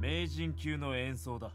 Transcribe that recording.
名人級の演奏だ。